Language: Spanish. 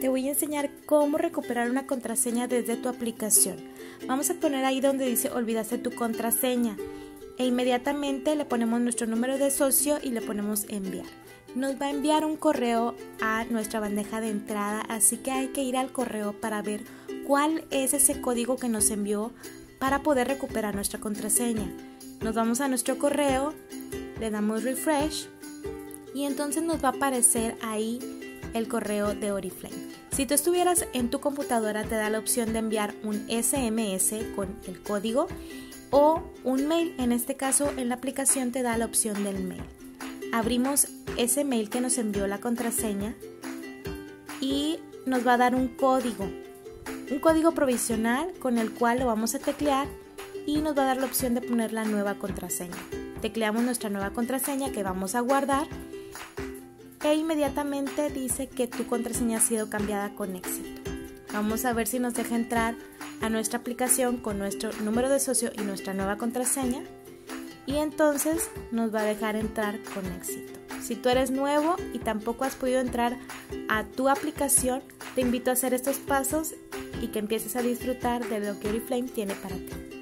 te voy a enseñar cómo recuperar una contraseña desde tu aplicación. Vamos a poner ahí donde dice olvidaste tu contraseña e inmediatamente le ponemos nuestro número de socio y le ponemos enviar. Nos va a enviar un correo a nuestra bandeja de entrada, así que hay que ir al correo para ver cuál es ese código que nos envió para poder recuperar nuestra contraseña. Nos vamos a nuestro correo, le damos refresh y entonces nos va a aparecer ahí el correo de Oriflame. Si tú estuvieras en tu computadora te da la opción de enviar un SMS con el código o un mail. En este caso en la aplicación te da la opción del mail. Abrimos ese mail que nos envió la contraseña y nos va a dar un código. Un código provisional con el cual lo vamos a teclear y nos va a dar la opción de poner la nueva contraseña. Tecleamos nuestra nueva contraseña que vamos a guardar e inmediatamente dice que tu contraseña ha sido cambiada con éxito. Vamos a ver si nos deja entrar a nuestra aplicación con nuestro número de socio y nuestra nueva contraseña y entonces nos va a dejar entrar con éxito. Si tú eres nuevo y tampoco has podido entrar a tu aplicación, te invito a hacer estos pasos y que empieces a disfrutar de lo que Oriflame tiene para ti.